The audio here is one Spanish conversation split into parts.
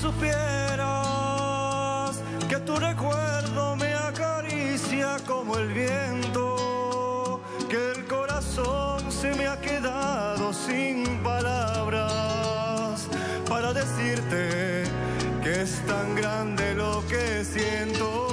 supieras que tu recuerdo me acaricia como el viento, que el corazón se me ha quedado sin palabras para decirte que es tan grande lo que siento.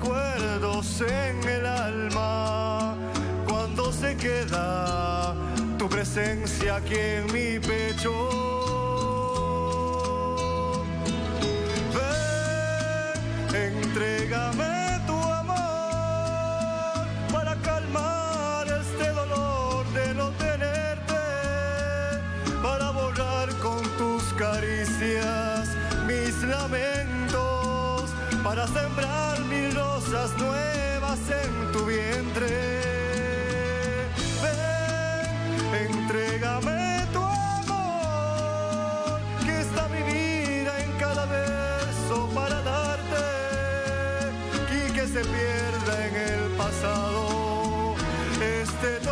Recuerdos en el alma cuando se queda tu presencia aquí en mi pecho. Ven, entrégame tu amor para calmar este dolor de no tenerte, para borrar con tus caricias mis lamentos, para sembrar mil nuevas en tu vientre. Ven, entrégame tu amor, que está mi vida en cada verso para darte y que se pierda en el pasado este